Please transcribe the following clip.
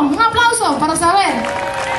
Un aplauso para saber.